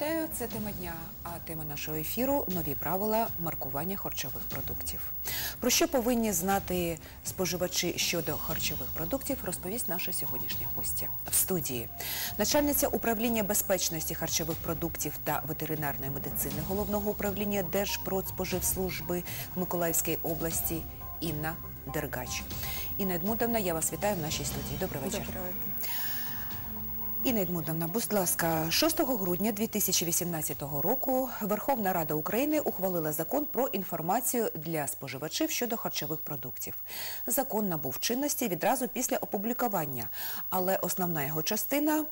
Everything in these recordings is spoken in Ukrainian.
Вітаю, це тема дня. А тема нашого ефіру нові правила маркування харчових продуктів. Про що повинні знати споживачі щодо харчових продуктів, розповість наша сьогоднішня гостя в студії. Начальниця управління безпечності харчових продуктів та ветеринарної медицини головного управління Держпродспоживслужби в Миколаївській області Інна Дергач. Інна Едмундовна, я вас вітаю в нашій студії. Добрий вечір. Доброго дня. Інна Едмундовна, будь ласка, 6 грудня 2018 року Верховна Рада України ухвалила закон про інформацію для споживачів щодо харчових продуктів. Закон набув чинності відразу після опублікування, але основна його частина,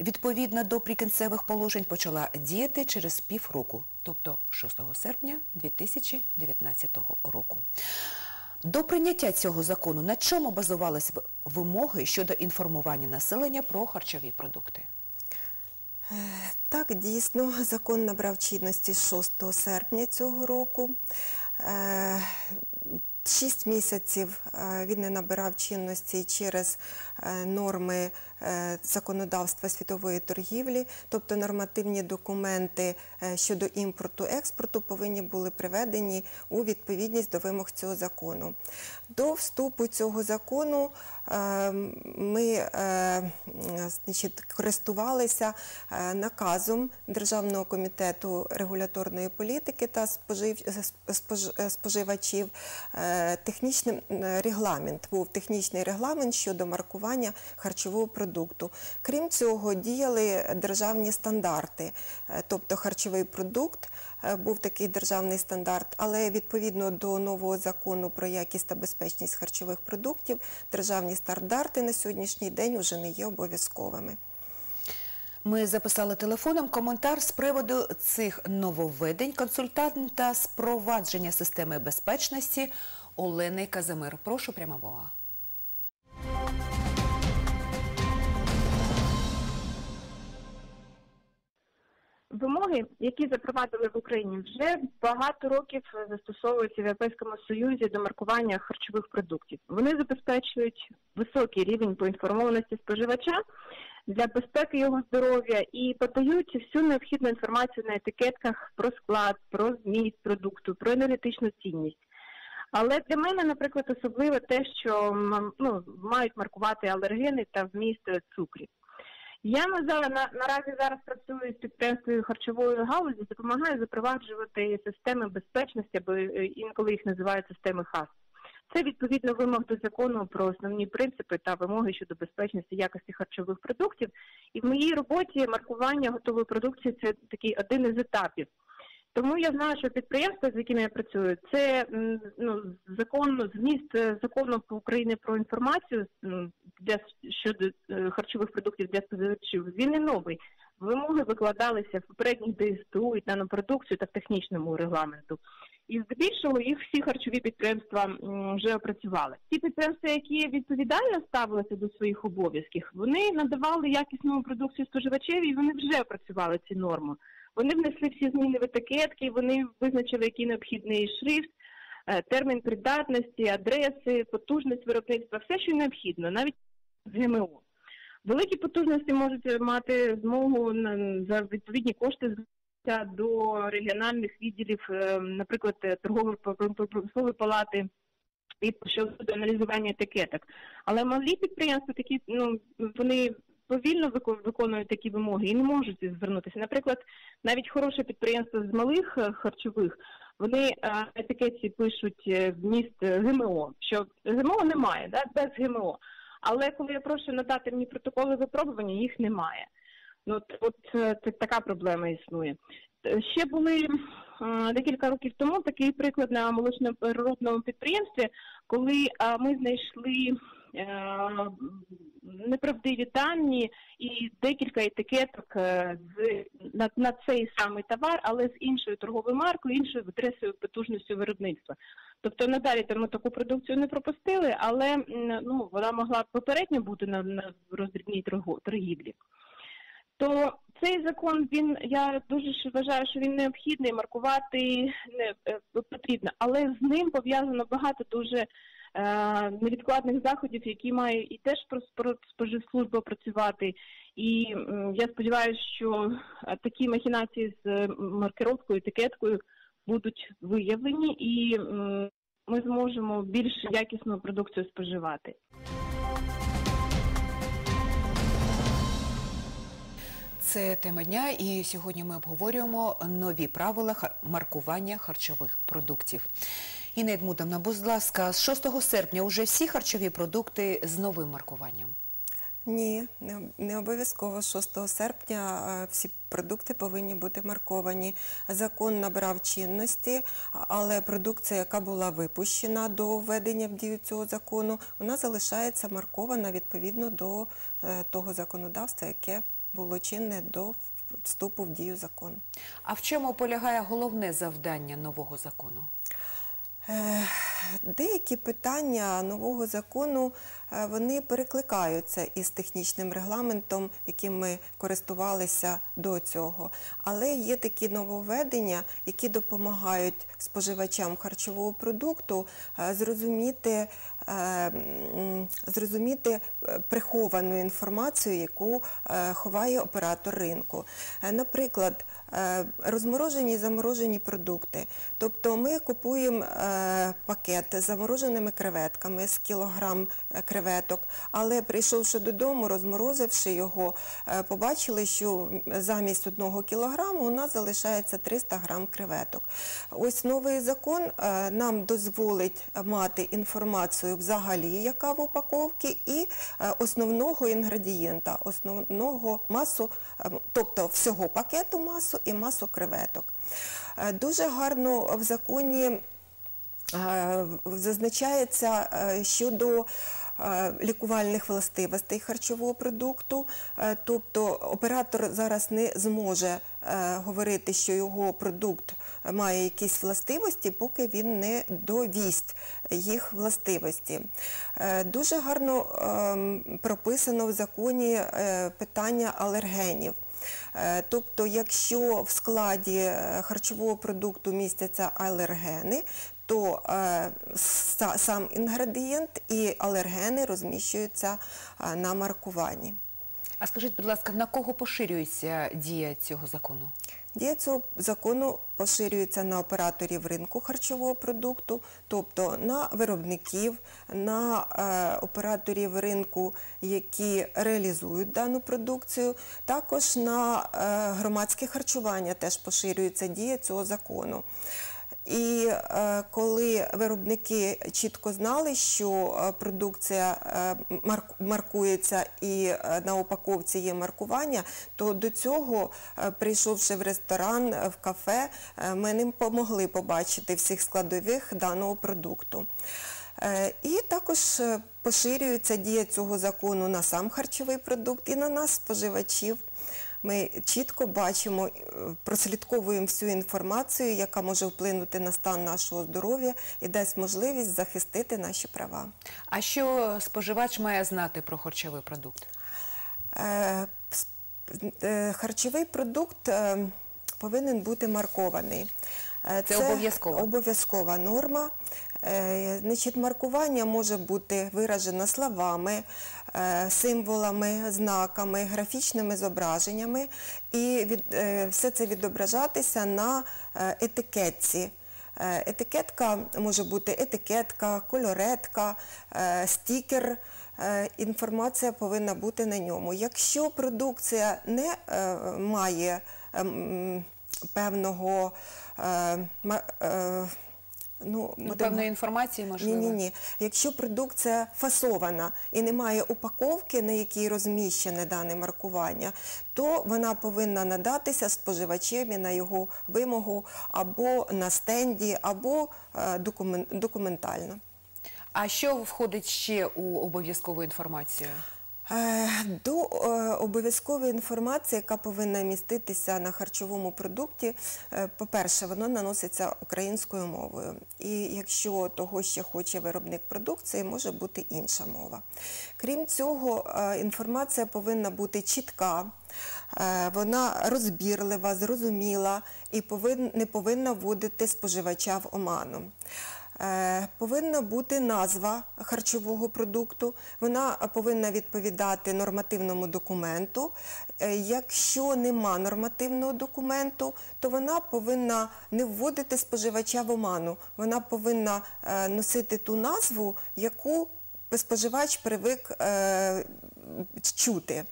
відповідно до прикінцевих положень, почала діяти через півроку, тобто 6 серпня 2019 року. До прийняття цього закону на чому базувались вимоги щодо інформування населення про харчові продукти? Так, дійсно, закон набрав чинності 6 серпня цього року. Е, Шість місяців е, він не набирав чинності через е, норми е, законодавства світової торгівлі, тобто нормативні документи щодо імпорту експорту повинні були приведені у відповідність до вимог цього закону. До вступу цього закону е, ми значить, користувалися е, наказом Державного комітету регуляторної політики та спожив, спож- е, споживачів. Е, Технічним е, регламент був технічний регламент щодо маркування харчового продукту. Крім цього, діяли державні стандарти, Е, тобто харчовий продукт е, був такий державний стандарт, але відповідно до нового закону про якість та безпечність харчових продуктів, державні стандарти на сьогоднішній день вже не є обов'язковими. Ми записали телефоном коментар з приводу цих нововведень консультанта з провадження системи безпечності Олени Казимир. Прошу пряма мова. Вимоги, які запровадили в Україні, вже багато років застосовуються в Європейському Союзі до маркування харчових продуктів. Вони забезпечують високий рівень поінформованості споживача для безпеки його здоров'я і подають всю необхідну інформацію на етикетках про склад, про зміст продукту, про енергетичну цінність. Але для мене, наприклад, особливо те, що ну, мають маркувати алергени та вміст цукрів. Я на, наразі зараз працюю з підприємствою харчової галузі, допомагаю запроваджувати системи безпечності, або е, інколи їх називають системи ХАС. Це відповідно вимог до закону про основні принципи та вимоги щодо безпечності якості харчових продуктів. І в моїй роботі маркування готової продукції це такий один із етапів. Тому я знаю, що підприємства, з якими я працюю, це ну, закон, зміст е, закону України про інформацію м, для щодо е, харчових продуктів для споживачів. Він не новий. Вимоги викладалися в попередніх ДСТУ і нанопродукцію та в технічному регламенту. І здебільшого їх всі харчові підприємства вже опрацювали. Ті підприємства, які відповідально ставилися до своїх обов'язків, вони надавали якісну продукцію споживачеві, і вони вже опрацювали ці норми. Вони внесли всі зміни в етикетки, вони визначили, який необхідний шрифт, е, термін придатності, адреси, потужність виробництва, все, що необхідно, навіть ГМО. Великі потужності можуть мати змогу за відповідні кошти до регіональних відділів, е, наприклад, е, торгової промислової палати і щодо аналізування етикеток. Але малі підприємства такі, ну вони повільно виконують такі вимоги і не можуть звернутися. Наприклад, навіть хороше підприємство з малих е, харчових, вони на етикетці пишуть вміст е, ГМО, що ГМО немає, да, без ГМО. Але коли я прошу надати мені протоколи випробування, їх немає. Ну от, от е, така проблема існує. Е, Ще були е, декілька років тому такий приклад на молочно-переробному підприємстві, коли ми знайшли неправдиві дані і декілька етикеток е, з на, на цей самий товар, але з іншою торговою маркою, іншою адресою потужністю виробництва. Тобто надалі ми таку продукцію не пропустили, але ну вона могла попередньо бути на, на роздрібній торгівлі. То цей закон він я дуже вважаю, що він необхідний маркувати не е, потрібно, але з ним пов'язано багато дуже е, невідкладних заходів, які має і теж про споживслужба працювати. І я сподіваюся, що е, такі махінації з е, маркировкою, етикеткою будуть виявлені, і ми зможемо більш якісну продукцію споживати. Це тема дня, і сьогодні ми обговорюємо нові правила маркування харчових продуктів. Інна Едмутовна, будь ласка, з 6 серпня вже всі харчові продукти з новим маркуванням. Ні, не, обов'язково 6 серпня всі продукти повинні бути марковані. Закон набрав чинності, але продукція, яка була випущена до введення в дію цього закону, вона залишається маркована відповідно до е, того законодавства, яке було чинне до вступу в дію закону. А в чому полягає головне завдання нового закону? Е, Деякі питання нового закону е, вони перекликаються із технічним регламентом, яким ми користувалися до цього. Але є такі нововведення, які допомагають споживачам харчового продукту е, зрозуміти, зрозуміти е, приховану інформацію, яку е, ховає оператор ринку. Е, Наприклад, розморожені і заморожені продукти. Тобто ми купуємо пакет з замороженими креветками з кілограм креветок, але прийшовши додому, розморозивши його, побачили, що замість одного кілограму у нас залишається 300 грам креветок. Ось новий закон нам дозволить мати інформацію взагалі, яка в упаковці, і е, основного інгредієнта, основного масу, е, тобто всього пакету масу і масу креветок. Е, Дуже гарно в законі зазначається щодо лікувальних властивостей харчового продукту, Е, тобто оператор зараз не зможе е, говорити, що його продукт має якісь властивості, поки він не довість їх властивості. Е, Дуже гарно ем, прописано в законі е, питання алергенів. Е, Тобто, якщо в складі е, харчового продукту містяться алергени, то е, са- сам інгредієнт і алергени розміщуються е, на маркуванні. А скажіть, будь ласка, на кого поширюється дія цього закону? Дія цього закону поширюється на операторів ринку харчового продукту, тобто на виробників, на е, операторів ринку, які реалізують дану продукцію, також на е, громадське харчування теж поширюється дія цього закону. І е, коли виробники чітко знали, що е, продукція е, маркується і на упаковці є маркування, то до цього, прийшовши в ресторан, в кафе, ми не помогли побачити всіх складових даного продукту. І також поширюється дія цього закону на сам харчовий продукт і на нас, споживачів. Ми чітко бачимо, е, прослідковуємо всю інформацію, яка може вплинути на стан нашого здоров'я і дасть можливість захистити наші права. А що споживач має знати про харчовий продукт? Е, е, Харчовий продукт повинен бути маркований. Е, Це обов'язково? Обов'язкова норма. Е, Значить, маркування може бути виражено словами, е, символами, знаками, графічними зображеннями, і від, все це відображатися на етикетці. Етикетка може бути етикетка, кольоретка, стікер. Інформація повинна бути на ньому. Якщо продукція не має ем, певного е, е, ну, Ну, Певної інформації, можливо? ні, ні, ні. Якщо продукція фасована і немає упаковки, на якій розміщене дане маркування, то вона повинна надатися споживачеві на його вимогу або на стенді, або е, документально. А що входить ще у обов'язкову інформацію? Е, До е, обов'язкової інформації, яка повинна міститися на харчовому продукті, е, по-перше, воно наноситься українською мовою. І якщо того ще хоче виробник продукції, може бути інша мова. Крім цього, інформація повинна бути чітка, вона розбірлива, зрозуміла і не повинна вводити споживача в оману. Е, Повинна бути назва харчового продукту, вона е, повинна відповідати нормативному документу. Е, Якщо нема нормативного документу, то вона повинна не вводити споживача в оману. Вона повинна носити ту назву, яку споживач привик чути.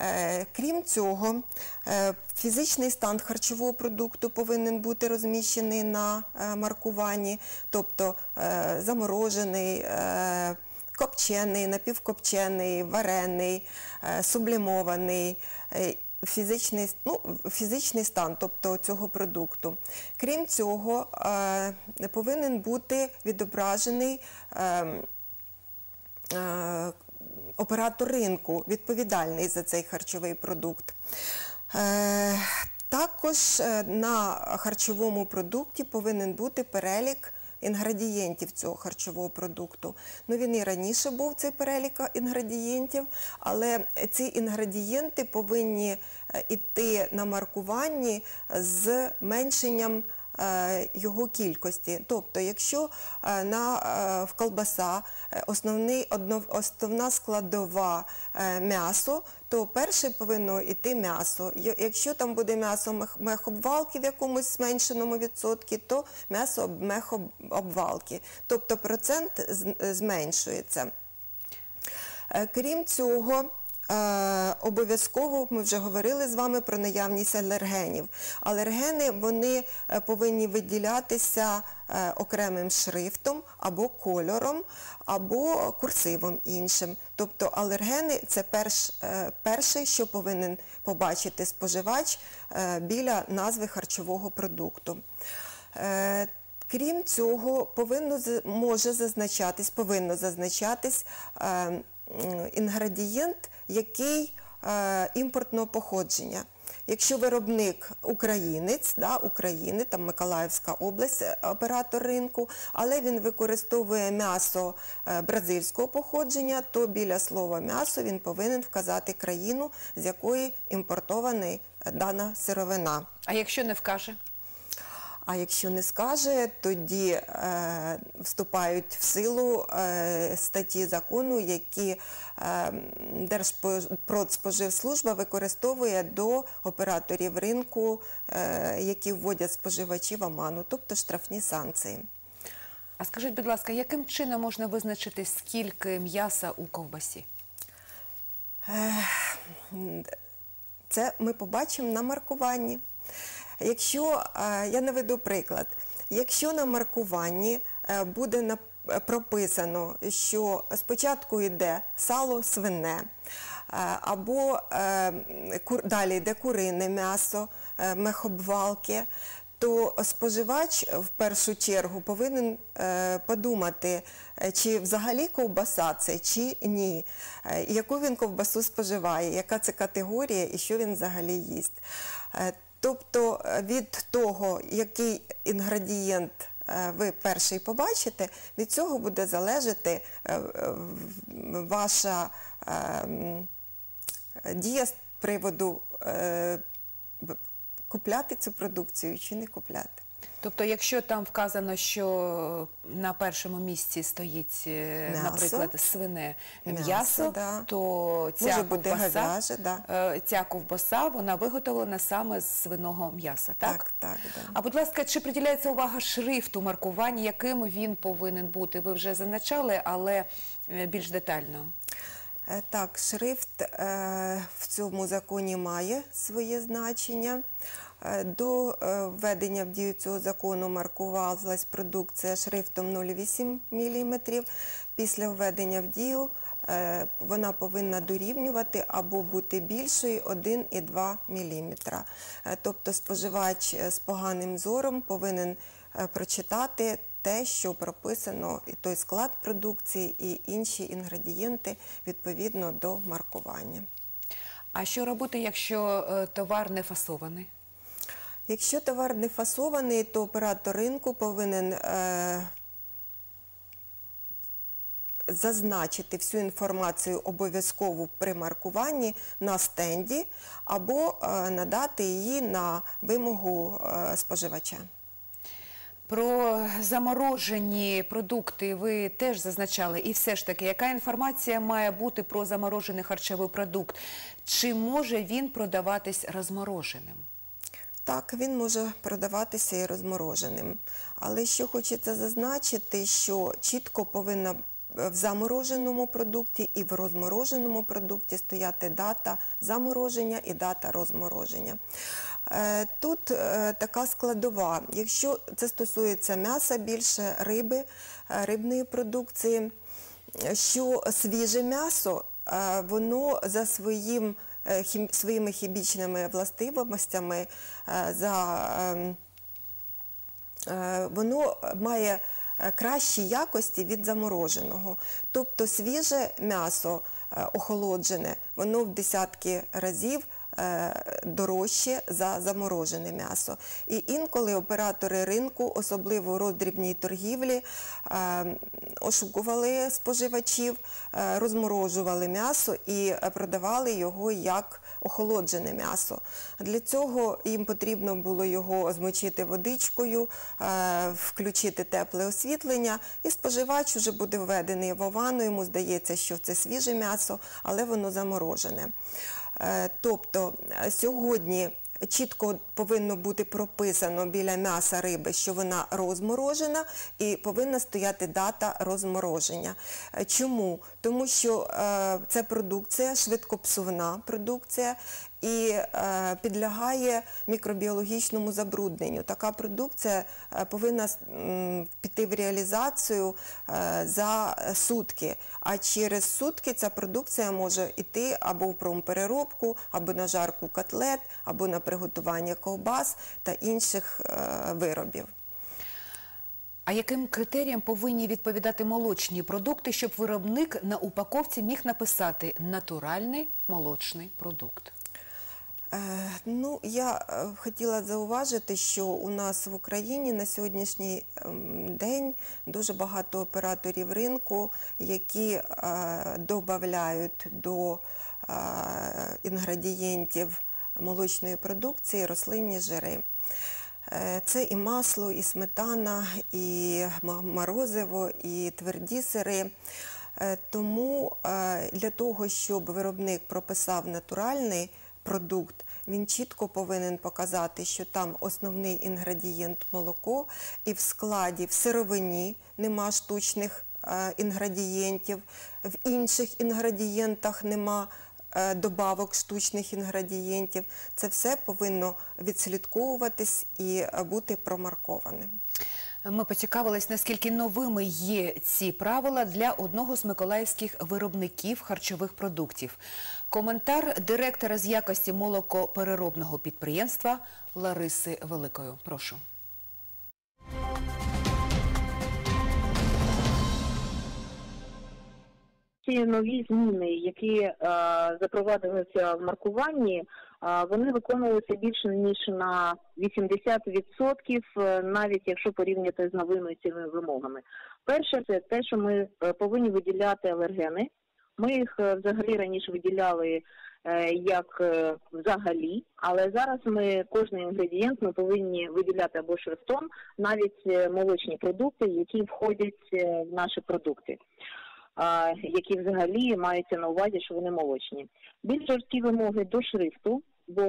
Е, Крім цього, е, фізичний стан харчового продукту повинен бути розміщений на е, маркуванні, тобто заморожений, копчений, напівкопчений, варений, сублімований. Фізичний, ну, фізичний стан тобто, цього продукту. Крім цього, повинен бути відображений ем, оператор ринку відповідальний за цей харчовий продукт. Е, Також е, на харчовому продукті повинен бути перелік інгредієнтів цього харчового продукту. Ну, він і раніше був цей перелік інгредієнтів, але ці інгредієнти повинні йти на маркуванні з меншенням е, його кількості. Тобто, якщо е, на, е, в колбаса е, основна складова е, м'ясо, то перше повинно йти м'ясо. Якщо там буде м'ясо мех- мехобвалки в якомусь зменшеному відсотку, то м'ясо об- мехобвалки. Тобто процент зменшується. Е, Крім цього, е, обов'язково ми вже говорили з вами про наявність алергенів. Алергени вони е, повинні виділятися е, окремим шрифтом або кольором, або курсивом іншим. Тобто алергени це перш, е, перше, що повинен побачити споживач е, біля назви харчового продукту. Е, Крім цього, повинно може зазначатись, повинно зазначатись е, м, інгредієнт, який е, імпортного походження. Якщо виробник українець, да, України, там Миколаївська область, е, оператор ринку, але він використовує м'ясо е, бразильського походження, то біля слова м'ясо він повинен вказати країну, з якої імпортована дана сировина. А якщо не вкаже? А якщо не скаже, тоді е, вступають в силу е, статті закону, які е, Держпродспоживслужба використовує до операторів ринку, е, які вводять споживачів в оману, тобто штрафні санкції. А скажіть, будь ласка, яким чином можна визначити, скільки м'яса у ковбасі? Це ми побачимо на маркуванні. Якщо, е, я наведу приклад, якщо на маркуванні е, буде прописано, що спочатку йде сало свине, е, або далі йде курине м'ясо, мехобвалки, то споживач в першу чергу повинен подумати, чи взагалі ковбаса це, чи ні, яку він ковбасу споживає, яка це категорія і що він взагалі їсть. Тобто е, від того, який інгредієнт е, ви перший побачите, від цього буде залежати е, ваша е, дія з приводу купляти цю продукцію чи не купляти. Тобто, якщо там вказано, що на першому місці стоїть, е, М'ясо. наприклад, свине М'ясо, м'ясо, да. то ця Може бути ковбаса, говяже, да. е, ця ковбаса, вона виготовлена саме з свиного м'яса, так? Так, так, да. А будь ласка, чи приділяється увага шрифту маркування, яким він повинен бути? Ви вже зазначали, але е, більш детально. Так, шрифт в цьому законі має своє значення. Е, До е, введення в дію цього закону маркувалась продукція шрифтом 0,8 мм. Після введення в дію е, вона повинна дорівнювати або бути більшою 1,2 мм. Тобто споживач з поганим зором повинен прочитати те, що прописано, і той склад продукції, і інші інгредієнти відповідно до маркування. А що робити, якщо товар не фасований? Якщо товар не фасований, то оператор ринку повинен е, зазначити всю інформацію обов'язково при маркуванні на стенді або е, надати її на вимогу е, споживача. Про заморожені продукти ви теж зазначали. І все ж таки, яка інформація має бути про заморожений харчовий продукт? Чи може він продаватись розмороженим? Так, він може продаватися і розмороженим. Але що хочеться зазначити, що чітко повинна в замороженому продукті і в розмороженому продукті стояти дата замороження і дата розмороження. Е, Тут е, така складова. Якщо це стосується м'яса більше, риби, е, рибної продукції, що свіже м'ясо, е, воно за своїм, е, своїми хімічними властивостями, е, за, ем, е, воно має е, кращі якості від замороженого. Тобто свіже м'ясо е, охолоджене, воно в десятки разів е, дорожче за заморожене м'ясо. І інколи оператори ринку, особливо у роздрібній торгівлі, е, ошукували споживачів, е, розморожували м'ясо і е, продавали його як охолоджене м'ясо. Для цього їм потрібно було його змочити водичкою, е, включити тепле освітлення, і споживач вже буде введений в овану, йому здається, що це свіже м'ясо, але воно заморожене. Е, Тобто е, сьогодні чітко повинно бути прописано біля м'яса риби, що вона розморожена, і повинна стояти дата розмороження. Е, Чому? Тому що це продукція, швидкопсувна продукція і е, підлягає мікробіологічному забрудненню. Така продукція е, повинна піти в реалізацію е, за сутки, а через сутки ця продукція може йти або в промпереробку, або на жарку котлет, або на приготування ковбас та інших виробів. А яким критеріям повинні відповідати молочні продукти, щоб виробник на упаковці міг написати натуральний молочний продукт? Е, Ну, я е, хотіла зауважити, що у нас в Україні на сьогоднішній ем, день дуже багато операторів ринку, які е, додають до інгредієнтів молочної продукції рослинні жири. Це і масло, і сметана, і морозиво, і тверді сири. Тому для того, щоб виробник прописав натуральний продукт, він чітко повинен показати, що там основний інгредієнт молоко, і в складі в сировині нема штучних е, інгредієнтів, в інших інгредієнтах нема е, добавок штучних інгредієнтів. Це все повинно відслідковуватись і е, бути промаркованим. Ми поцікавились, наскільки новими є ці правила для одного з миколаївських виробників харчових продуктів. Коментар директора з якості молокопереробного підприємства Лариси Великої. Прошу. ці нові зміни, які е, запровадилися в маркуванні, вони виконувалися більше ніж на 80%, е, навіть якщо порівняти з новими цими вимогами. Перше, це те, що ми е, повинні виділяти алергени. Ми їх е, взагалі раніше виділяли як взагалі, але зараз ми кожний інгредієнт ми повинні виділяти або шрифтом, навіть молочні продукти, які входять в наші продукти які взагалі маються на увазі, що вони молочні. Більш жорсткі вимоги до шрифту, бо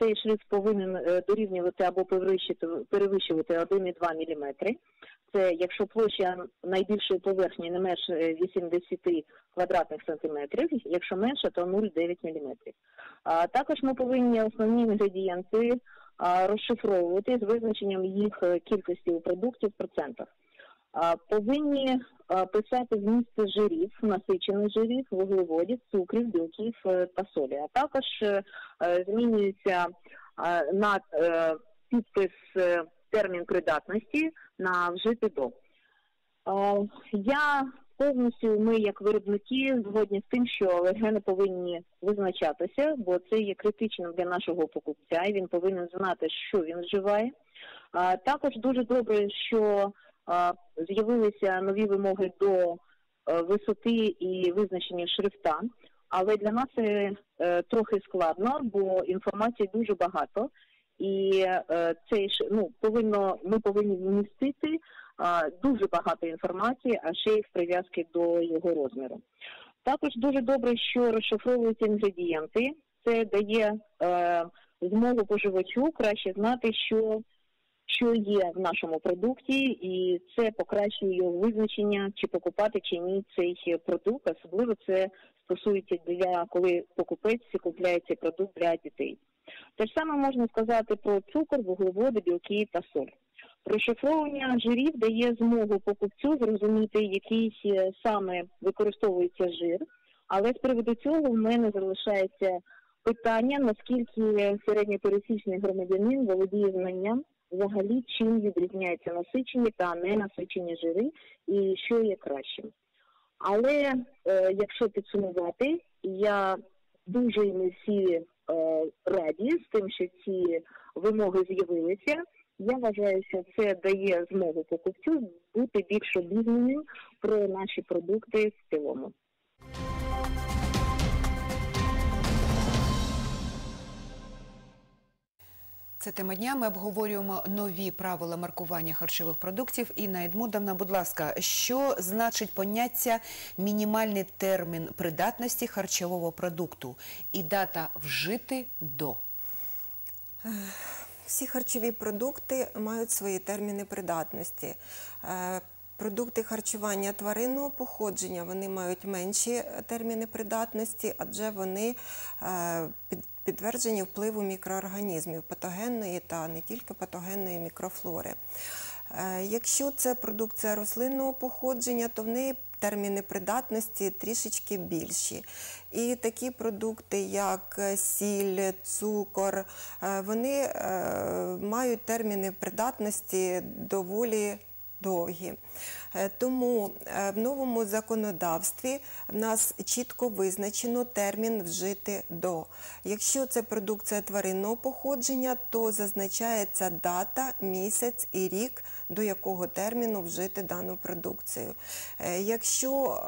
цей шрифт повинен е, дорівнювати або перевищувати 1,2 мм. Це якщо площа найбільшої поверхні не менше е, 80 квадратних сантиметрів, якщо менше, то 0,9 мм. А також ми повинні основні інгредієнти розшифровувати з визначенням їх е, кількості у продукті в процентах. Повинні писати вмісти жирів, насичених жирів, вуглеводів, цукрів, білків е, та солі. А також е, е, змінюється на підпис термін придатності на вжити до. Я повністю, ми як виробники згодні з тим, що алергени повинні визначатися, бо це є критичним для нашого покупця, і він повинен знати, що він вживає. Також дуже добре, що з'явилися нові вимоги до е, висоти і визначення шрифта, але для нас це е, трохи складно, бо інформації дуже багато, і е, цей ну повинно ми повинні вмістити дуже багато інформації, а ще й в прив'язки до його розміру. Також дуже добре, що розшифровуються інгредієнти. Це дає е, змогу споживачу краще знати, що, що є в нашому продукті, і це покращує його визначення, чи покупати чи ні цей продукт. Особливо це стосується для коли покупець купляє цей продукт для дітей. Те ж саме можна сказати про цукор, вуглеводи, білки та соль. Розшифровування жирів дає змогу покупцю зрозуміти, який е, саме використовується жир, але з приводу цього в мене залишається питання, наскільки середньопересічний громадянин володіє знанням взагалі, чим відрізняються насичені та ненасичені жири і що є кращим. Але е, якщо підсумувати, я дуже ми всі е, раді з тим, що ці вимоги з'явилися. Я вважаю, що це дає змогу покупцю бути більш обізнаним про наші продукти в цілому. Це тема дня. Ми обговорюємо нові правила маркування харчових продуктів. Інна Едмудовна, будь ласка, що значить поняття мінімальний термін придатності харчового продукту і дата вжити до? Всі харчові продукти мають свої терміни придатності. Е, Продукти харчування тваринного походження вони мають менші терміни придатності, адже вони е, підтверджені впливу мікроорганізмів патогенної та не тільки патогенної мікрофлори. Е, Якщо це продукція рослинного походження, то в неї терміни придатності трішечки більші. І такі продукти, як сіль, цукор, е, вони е, мають терміни придатності доволі довгі. Е, Тому е, в новому законодавстві в нас чітко визначено термін вжити до. Якщо це продукція тваринного походження, то зазначається дата, місяць і рік, до якого терміну вжити дану продукцію. Е, Якщо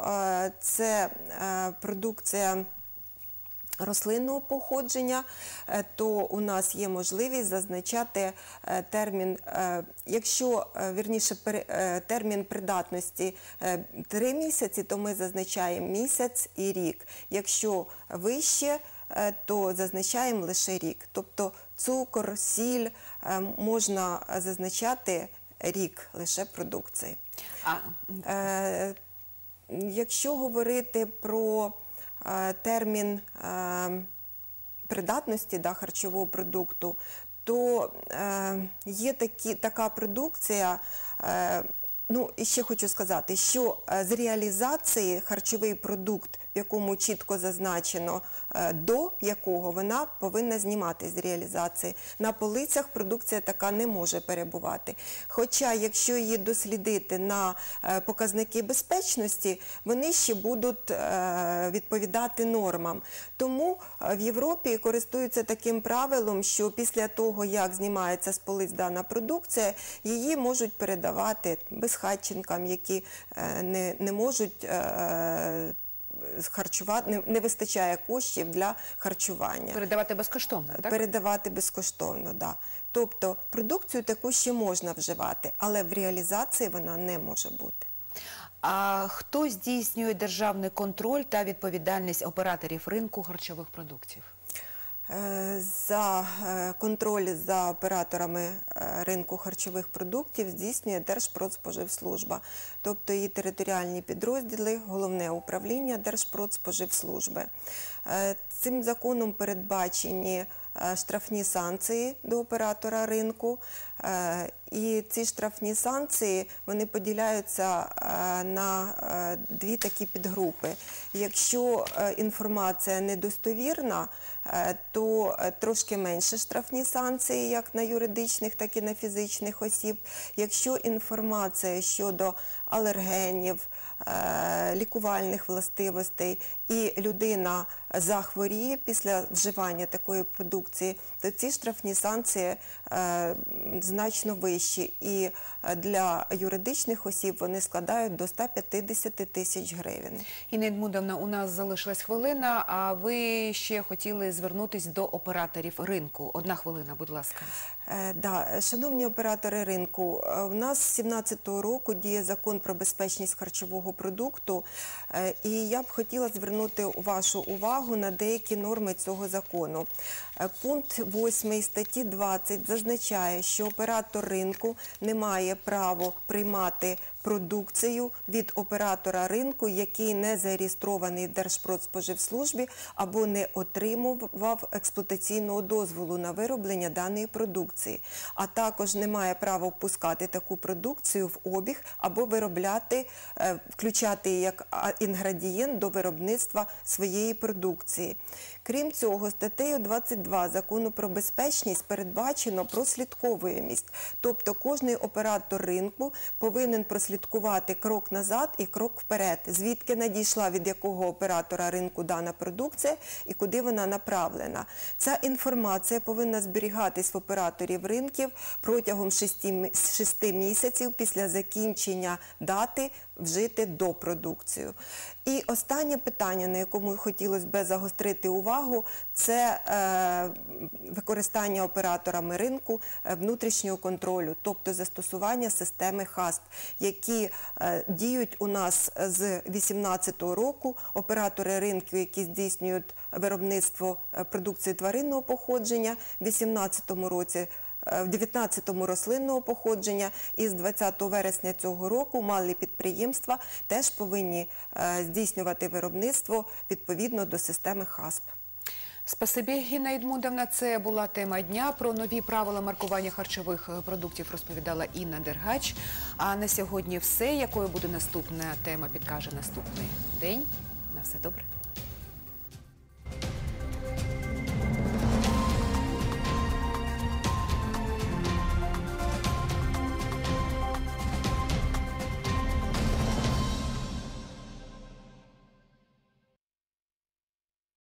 це продукція рослинного походження, е, то у нас є можливість зазначати е, термін, е, якщо вірніше термін придатності 3 місяці, то ми зазначаємо місяць і рік. Якщо вище, то зазначаємо лише рік. Тобто цукор, сіль можна зазначати рік лише продукції. А Якщо говорити про термін е, придатності да, харчового продукту, то е, є такі, така продукція. Е, Ну, і ще хочу сказати, що е, з реалізації харчовий продукт, в якому чітко зазначено е, до якого вона повинна знімати з реалізації. На полицях продукція така не може перебувати. Хоча, якщо її дослідити на е, показники безпечності, вони ще будуть е, відповідати нормам. Тому в Європі користуються таким правилом, що після того, як знімається з полиць дана продукція, її можуть передавати безхатченкам, які не, не можуть харчувати, не, не вистачає коштів для харчування. передавати безкоштовно, так? Передавати безкоштовно, да. Тобто продукцію таку ще можна вживати, але в реалізації вона не може бути. А хто здійснює державний контроль та відповідальність операторів ринку харчових продуктів? Е, За е, контроль за операторами е, ринку харчових продуктів здійснює Держпродспоживслужба, тобто її територіальні підрозділи, головне управління Держпродспоживслужби. Цим законом передбачені штрафні санкції до оператора ринку. Е, І ці штрафні санкції вони поділяються е, на е, дві такі підгрупи. Якщо е, інформація недостовірна, е, то е, трошки менше штрафні санкції, як на юридичних, так і на фізичних осіб. Якщо інформація щодо алергенів, е, лікувальних властивостей і людина захворіє після вживання такої продукції, то ці штрафні санкції е, значно вищі. і е, для юридичних осіб вони складають до 150 тисяч гривень. Інна Едмундовна, у нас залишилась хвилина, а ви ще хотіли звернутись до операторів ринку. Одна хвилина, будь ласка. Е, Да, шановні оператори ринку, е, у нас з 2017 року діє закон про безпечність харчового продукту, е, і я б хотіла звернути вашу увагу на деякі норми цього закону. Е, Пункт 8 статті 20 зазначає, що оператор ринку не має права приймати продукцію від оператора ринку, який не зареєстрований в Держпродспоживслужбі або не отримував експлуатаційного дозволу на вироблення даної продукції, а також не має права впускати таку продукцію в обіг або виробляти, е, включати як інгредієнт до виробництва своєї продукції. Крім цього, статтею 22 закону про безпечність передбачено прослідковуємість. Тобто кожний оператор ринку повинен прослідкувати крок назад і крок вперед, звідки надійшла від якого оператора ринку дана продукція і куди вона направлена. Ця інформація повинна зберігатись в операторів ринків протягом 6 місяців після закінчення дати вжити до продукцію. І останнє питання, на якому хотілося б загострити увагу, це е, використання операторами ринку е, внутрішнього контролю, тобто застосування системи ХАСП, які е, діють у нас з 2018 року. Оператори ринку, які здійснюють виробництво продукції тваринного походження, в 2018 році в 19-му рослинного походження і з 20 вересня цього року малі підприємства теж повинні е, здійснювати виробництво відповідно до системи ХАСП. Спасибі, Інна Едмундовна. Це була тема дня. Про нові правила маркування харчових е, продуктів розповідала Інна Дергач. А на сьогодні все. Якою буде наступна тема, підкаже наступний день. На все добре.